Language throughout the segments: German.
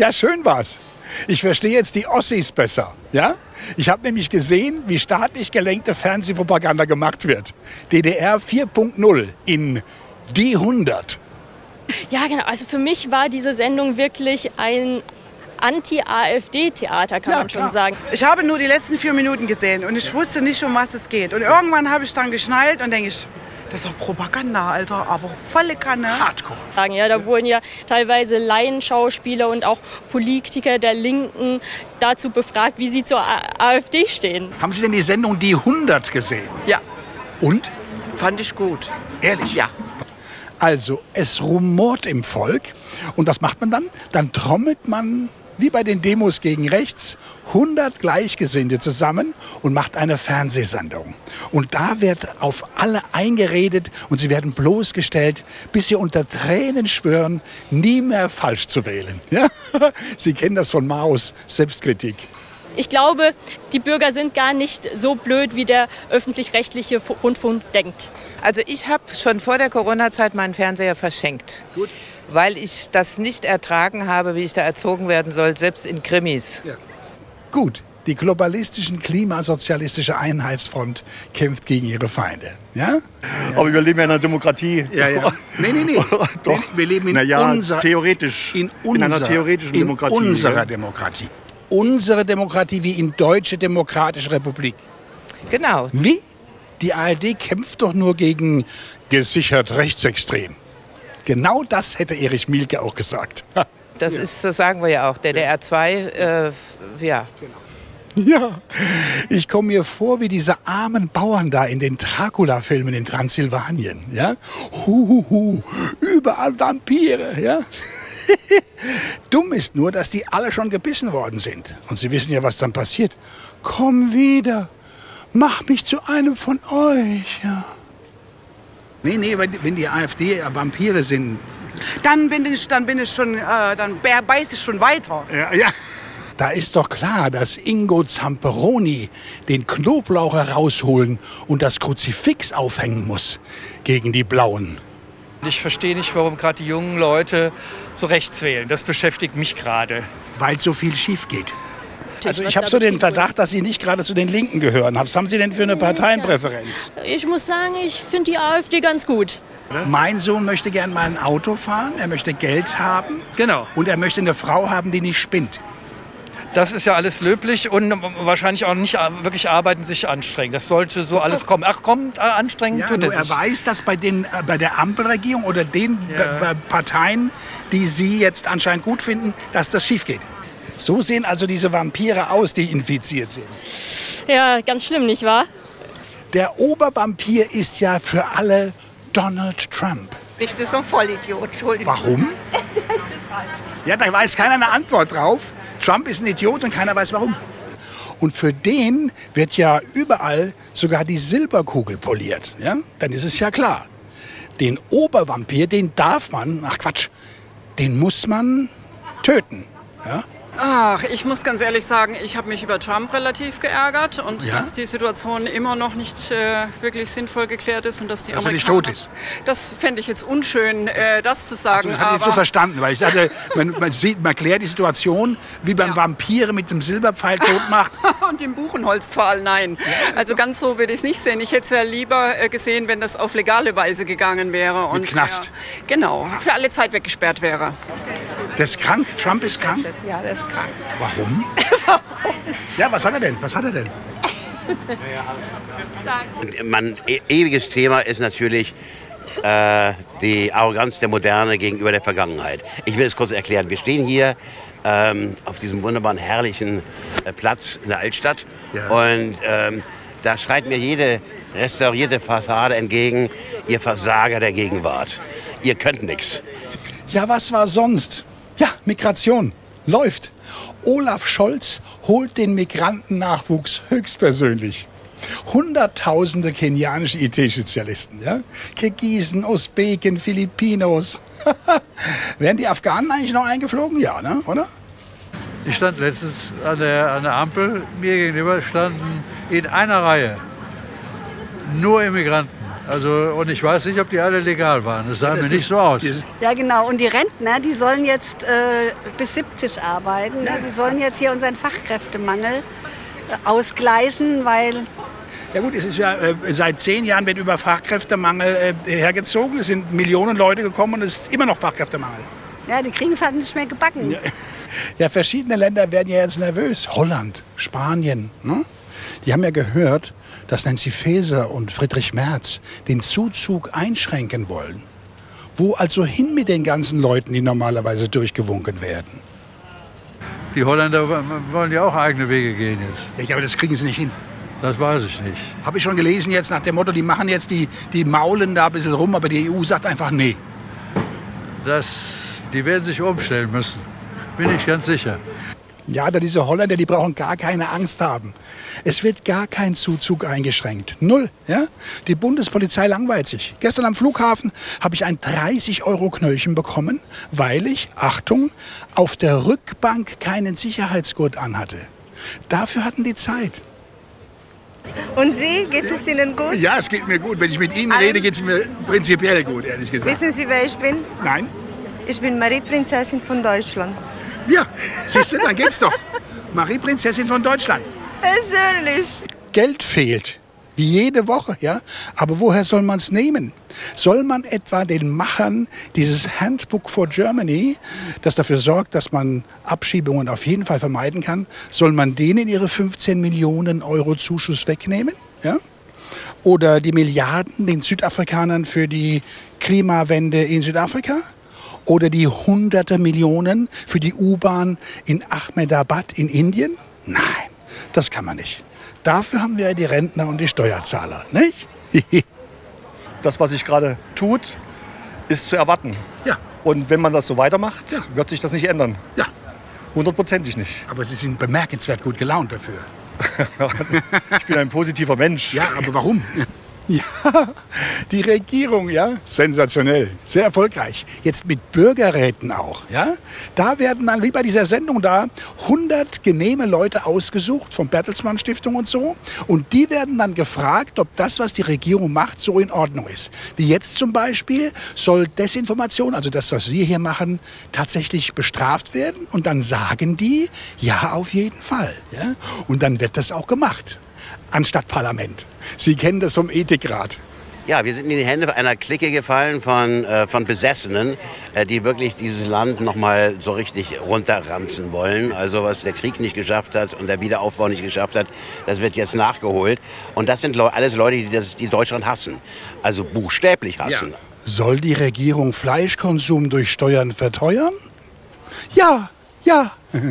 Ja, schön war's. Ich verstehe jetzt die Ossis besser. Ja? Ich habe nämlich gesehen, wie staatlich gelenkte Fernsehpropaganda gemacht wird. DDR 4.0 in Die 100. Ja, genau. Also für mich war diese Sendung wirklich ein Anti-AfD-Theater, kann Ja, man schon klar. sagen. Ich habe nur die letzten vier Minuten gesehen und ich wusste nicht, um was es geht. Und irgendwann habe ich dann geschnallt und denke ich, das ist doch Propaganda, Alter, aber volle Kanne. Hardcore. sagen. Ja, da wurden ja teilweise Laienschauspieler und auch Politiker der Linken dazu befragt, wie sie zur AfD stehen. Haben Sie denn die Sendung Die 100 gesehen? Ja, Und? fand ich gut. Ehrlich? Ja. Also, es rumort im Volk. Und was macht man dann? Dann trommelt man, wie bei den Demos gegen rechts, 100 Gleichgesinnte zusammen und macht eine Fernsehsendung. Und da wird auf alle eingeredet und sie werden bloßgestellt, bis sie unter Tränen schwören, nie mehr falsch zu wählen. Ja? Sie kennen das von Maus, Selbstkritik. Ich glaube, die Bürger sind gar nicht so blöd, wie der öffentlich-rechtliche Fu- Rundfunk denkt. Also ich habe schon vor der Corona-Zeit meinen Fernseher verschenkt. Gut. Weil ich das nicht ertragen habe, wie ich da erzogen werden soll, selbst in Krimis. Gut, die globalistischen klimasozialistische Einheitsfront kämpft gegen ihre Feinde. Ja? Aber wir leben ja in einer Demokratie. Ja, ja. Nee, nee, nee. Doch. Wir, wir leben in Na ja, unserer theoretisch. in, In einer unserer- theoretischen in Demokratie, unserer ja. Demokratie. Unsere Demokratie wie in Deutsche Demokratische Republik. Genau. Wie? Die ARD kämpft doch nur gegen gesichert rechtsextrem. Genau das hätte Erich Mielke auch gesagt. Das ist, das sagen wir ja auch. Der DDR2, äh, ja. Ja, ich komme mir vor wie diese armen Bauern da in den Dracula-Filmen in Transsilvanien. Ja? Hu, hu, hu, überall Vampire. Ja? Dumm ist nur, dass die alle schon gebissen worden sind. Und Sie wissen ja, was dann passiert. Komm wieder, mach mich zu einem von euch. Ja. Nee, nee, wenn, wenn die AfD Vampire sind. Dann bin ich, dann bin ich schon, äh, dann bär- beiß ich schon weiter. Ja, ja. Da ist doch klar, dass Ingo Zamperoni den Knoblauch herausholen und das Kruzifix aufhängen muss gegen die Blauen. Ich verstehe nicht, warum gerade die jungen Leute so rechts wählen. Das beschäftigt mich gerade. Weil so viel schief geht. Also was ich habe so den. Verdacht, dass Sie nicht gerade zu den Linken gehören. Was haben Sie denn für eine Parteienpräferenz? Ich muss sagen, ich finde die AfD ganz gut. Mein Sohn möchte gern mal ein Auto fahren, er möchte Geld haben Genau. und er möchte eine Frau haben, die nicht spinnt. Das ist ja alles löblich und wahrscheinlich auch nicht wirklich arbeiten, sich anstrengen. Das sollte so alles kommen. Ach komm, äh, anstrengend Ja, tut es er weiß, dass bei, den, äh, bei der Ampelregierung oder den Ja. Parteien, die Sie jetzt anscheinend gut finden, dass das schief geht. So sehen also diese Vampire aus, die infiziert sind. Ja, ganz schlimm, nicht wahr? Der Obervampir ist ja für alle Donald Trump. Ich das ist ein Vollidiot, Entschuldigung. Warum? Ja, da weiß keiner eine Antwort drauf. Trump ist ein Idiot und keiner weiß warum. Und für den wird ja überall sogar die Silberkugel poliert. Ja? Dann ist es ja klar. Den Obervampir, den darf man, ach Quatsch, den muss man töten. Ja? Ach, ich muss ganz ehrlich sagen, ich habe mich über Trump relativ geärgert und Ja? dass die Situation immer noch nicht äh, wirklich sinnvoll geklärt ist und dass die Dass er nicht Amerikaner... tot ist. Das fände ich jetzt unschön, äh, das zu sagen. Das habe ich so verstanden, weil ich dachte, man, man, sieht, man klärt die Situation, wie man Ja. Vampire mit dem Silberpfeil tot macht. und im Buchenholzpfahl, nein. Also ganz so würde ich es nicht sehen. Ich hätte es ja lieber äh, gesehen, wenn das auf legale Weise gegangen wäre. Und Knast. genau, für alle Zeit weggesperrt wäre. Der ist krank, Trump ist krank. Ja, der ist krank. Warum? Ja, was hat er denn? Was hat er denn? Mein e ewiges Thema ist natürlich äh, die Arroganz der Moderne gegenüber der Vergangenheit. Ich will es kurz erklären. Wir stehen hier ähm, auf diesem wunderbaren, herrlichen äh, Platz in der Altstadt Ja. und ähm, da schreit mir jede restaurierte Fassade entgegen, ihr Versager der Gegenwart. Ihr könnt nichts. Ja, was war sonst? Ja, Migration. Läuft. Olaf Scholz holt den Migrantennachwuchs höchstpersönlich. Hunderttausende kenianische IT-Spezialisten, ja? Kirgisen, Usbeken, Filipinos. Werden die Afghanen eigentlich noch eingeflogen? Ja, ne? oder? Ich stand letztens an der, an der Ampel, mir gegenüber standen in einer Reihe nur Immigranten. Also, und ich weiß nicht, ob die alle legal waren. Das sah mir Das nicht ist- so aus. das Ja, genau. Und die Rentner, die sollen jetzt äh, bis 70 arbeiten. Ne? Die sollen jetzt hier unseren Fachkräftemangel äh, ausgleichen, weil Ja gut, es ist ja äh, seit zehn Jahren wird über Fachkräftemangel äh, hergezogen. Es sind Millionen Leute gekommen und es ist immer noch Fachkräftemangel. ja, die kriegen es halt nicht mehr gebacken. Ja, verschiedene Länder werden ja jetzt nervös. Holland, Spanien. Ne? Die haben ja gehört, dass Nancy Faeser und Friedrich Merz den Zuzug einschränken wollen. Wo also hin mit den ganzen Leuten, die normalerweise durchgewunken werden? Die Holländer wollen ja auch eigene Wege gehen jetzt. Ja, aber das kriegen sie nicht hin. Das weiß ich nicht. Habe ich schon gelesen jetzt nach dem Motto, die machen jetzt die, die maulen da ein bisschen rum, aber die EU sagt einfach nee. Das, die werden sich umstellen müssen. Bin ich ganz sicher. Ja, da diese Holländer, die brauchen gar keine Angst haben. Es wird gar kein Zuzug eingeschränkt. Null. Ja? Die Bundespolizei langweilt sich. Gestern am Flughafen habe ich ein 30-Euro-Knöllchen bekommen, weil ich, Achtung, auf der Rückbank keinen Sicherheitsgurt anhatte. Dafür hatten die Zeit. Und Sie, geht es Ihnen gut? Ja, es geht mir gut. Wenn ich mit Ihnen rede, geht es mir prinzipiell gut, ehrlich gesagt. Wissen Sie, wer ich bin? Nein? Ich bin Marie-Prinzessin von Deutschland. Ja, siehst du, dann geht's doch. Marie-Prinzessin von Deutschland. Persönlich. Geld fehlt. Wie jede Woche, ja. Aber woher soll man es nehmen? Soll man etwa den Machern dieses Handbook for Germany, das dafür sorgt, dass man Abschiebungen auf jeden Fall vermeiden kann, soll man denen ihre 15 Millionen Euro Zuschuss wegnehmen? Ja? Oder die Milliarden den Südafrikanern für die Klimawende in Südafrika? Oder die hunderte Millionen für die U-Bahn in Ahmedabad in Indien? Nein, das kann man nicht. Dafür haben wir ja die Rentner und die Steuerzahler, nicht? Das, was sich gerade tut, ist zu erwarten. Ja. Und wenn man das so weitermacht, wird sich das nicht ändern. Ja. Hundertprozentig nicht. Aber Sie sind bemerkenswert gut gelaunt dafür. ich bin ein positiver Mensch. Ja, aber warum? Ja, die Regierung, ja, sensationell, sehr erfolgreich. Jetzt mit Bürgerräten auch, ja. Da werden dann, wie bei dieser Sendung da, 100 genehme Leute ausgesucht vom Bertelsmann Stiftung und so. Und die werden dann gefragt, ob das, was die Regierung macht, so in Ordnung ist. Wie jetzt zum Beispiel soll Desinformation, also das, was wir hier machen, tatsächlich bestraft werden. Und dann sagen die, ja, auf jeden Fall. Ja? Und dann wird das auch gemacht anstatt Parlament. Sie kennen das vom Ethikrat. Ja, wir sind in die Hände einer Clique gefallen von, äh, von Besessenen, äh, die wirklich dieses Land noch mal so richtig runterranzen wollen. Also was der Krieg nicht geschafft hat und der Wiederaufbau nicht geschafft hat, das wird jetzt nachgeholt. Und das sind Leu alles Leute, die, das, die Deutschland hassen. Also buchstäblich hassen. Ja. Soll die Regierung Fleischkonsum durch Steuern verteuern? Ja, ja.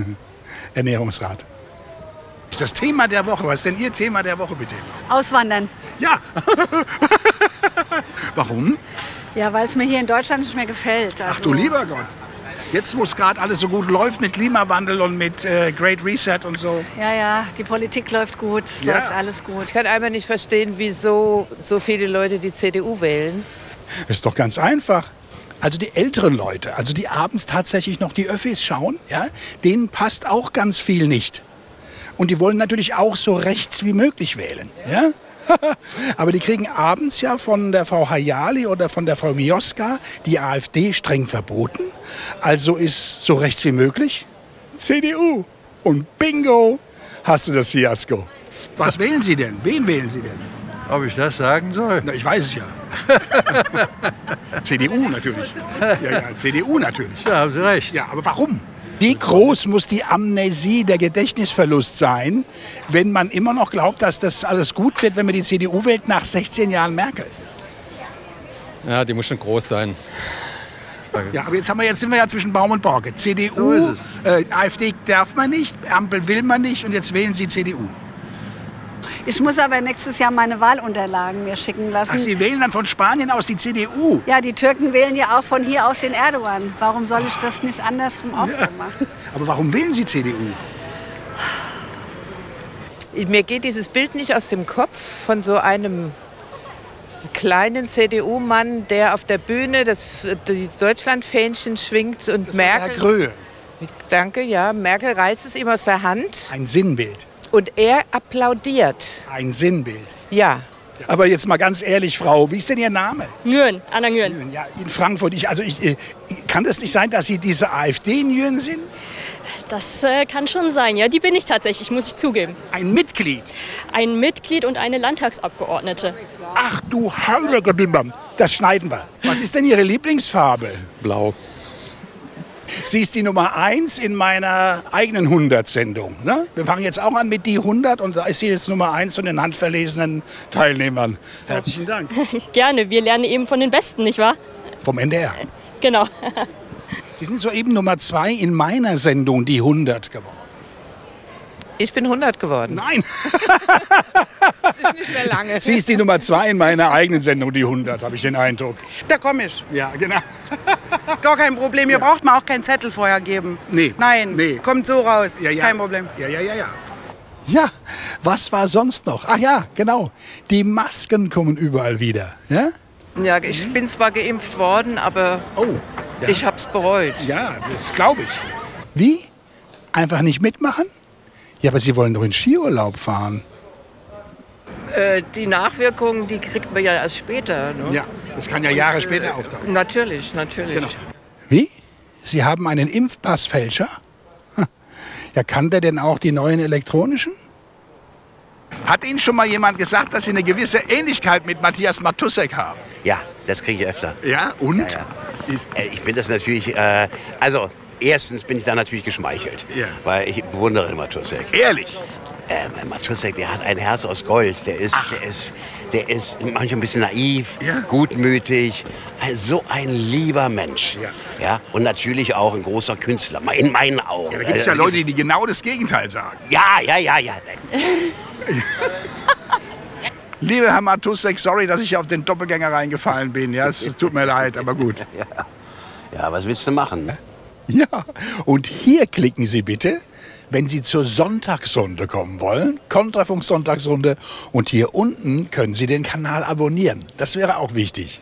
Ernährungsrat. Ist das Thema der Woche. Was ist denn Ihr Thema der Woche, bitte? Auswandern. Ja. Warum? Ja, weil es mir hier in Deutschland nicht mehr gefällt. Ach du lieber Gott. Jetzt, wo es gerade alles so gut läuft mit Klimawandel und mit äh, Great Reset und so. Ja, ja, die Politik läuft gut, es Ja. läuft alles gut. Ich kann einmal nicht verstehen, wieso so viele Leute die CDU wählen. Ist doch ganz einfach. Also die älteren Leute, also die abends tatsächlich noch die Öffis schauen, ja, denen passt auch ganz viel nicht. Und die wollen natürlich auch so rechts wie möglich wählen. Ja? Aber die kriegen abends ja von der Frau Hayali oder von der Frau Mioska die AfD streng verboten. Also ist so rechts wie möglich CDU. Und bingo, hast du das Fiasko. Was wählen Sie denn? Wen wählen Sie denn? Ob ich das sagen soll? Na, ich weiß es ja. CDU natürlich. Ja, ja, CDU natürlich. Da haben Sie recht. Ja, aber warum? Wie groß muss die Amnesie, der Gedächtnisverlust sein, wenn man immer noch glaubt, dass das alles gut wird, wenn man die CDU wählt nach 16 Jahren Merkel? Ja, die muss schon groß sein. Ja, aber jetzt, haben wir, jetzt sind wir ja zwischen Baum und Borke. So CDU, ist äh, AfD darf man nicht, Ampel will man nicht und jetzt wählen Sie CDU. Ich muss aber nächstes Jahr meine Wahlunterlagen mir schicken lassen. Ach, Sie wählen dann von Spanien aus die CDU. ja, die Türken wählen ja auch von hier aus den Erdogan. Warum soll ich das nicht andersrum auch so machen? Aber warum wählen Sie CDU? Mir geht dieses Bild nicht aus dem Kopf von so einem kleinen CDU-Mann, der auf der Bühne das, das Deutschlandfähnchen schwingt und Das war der Merkel. Herr Gröhe. Danke, ja. Merkel reißt es ihm aus der Hand Ein Sinnbild. Und er applaudiert. Ein Sinnbild. Ja. Aber jetzt mal ganz ehrlich, Frau, wie ist denn Ihr Name? Nguyen, Anna Nguyen. Ja, in Frankfurt. Ich, also ich, äh, kann das nicht sein, dass Sie diese AfD-Nguyen sind? Das äh, kann schon sein, ja. Die bin ich tatsächlich, muss ich zugeben. Ein Mitglied? Ein Mitglied und eine Landtagsabgeordnete. Ach du heilige Bimbam, das schneiden wir. Was ist denn Ihre Lieblingsfarbe? Blau. Sie ist die Nummer 1 in meiner eigenen 100-Sendung. Ne? Wir fangen jetzt auch an mit die 100 und da ist sie jetzt Nummer 1 von den handverlesenen Teilnehmern. Herzlichen Dank. Gerne, wir lernen eben von den Besten, nicht wahr? Vom NDR. Genau. Sie sind soeben Nummer 2 in meiner Sendung, die 100 geworden. Ich bin 100 geworden. Nein. das ist nicht mehr lange. Sie ist die Nummer 2 in meiner eigenen Sendung, die 100, habe ich den Eindruck. Da komme ich. Ja, genau. Gar kein Problem. Hier braucht man auch keinen Zettel vorher geben. Nee. Nein, Nee. kommt so raus. Ja, ja. Kein Problem. Ja, ja, ja, ja. Ja, was war sonst noch? Ach ja, genau. Die Masken kommen überall wieder. Ja? Ja, ich bin zwar geimpft worden, aber oh, ja. ich habe es bereut. Ja, das glaube ich. Wie? Einfach nicht mitmachen? Ja, aber Sie wollen doch in Skiurlaub fahren. Äh, die Nachwirkungen, die kriegt man ja erst später. Ne? Ja, das kann ja Jahre später auftauchen. Natürlich, natürlich. Genau. Wie? Sie haben einen Impfpassfälscher? Ja, kann der denn auch die neuen elektronischen? Hat Ihnen schon mal jemand gesagt, dass Sie eine gewisse Ähnlichkeit mit Matthias Matussek haben? Ja, das kriege ich öfter. Ja, und? Ja, Äh, Ich finde das natürlich, äh, also erstens bin ich da natürlich geschmeichelt, Ja. weil ich bewundere Matussek. Ehrlich? Äh, Matussek, der hat ein Herz aus Gold. Der ist, der ist, der ist manchmal ein bisschen naiv, gutmütig, ein- so ein lieber Mensch. Ja. und natürlich auch ein großer Künstler, in meinen Augen. Ja, da gibt es ja Also, Leute, die genau das Gegenteil sagen. Ja, ja, ja, ja. Lieber Herr Matussek, sorry, dass ich auf den Doppelgänger reingefallen bin. Ja, es tut mir leid, aber gut. Ja, was willst du machen? Ja, und hier klicken Sie bitte, wenn Sie zur Sonntagsrunde kommen wollen, Kontrafunk Sonntagsrunde. Und hier unten können Sie den Kanal abonnieren. Das wäre auch wichtig.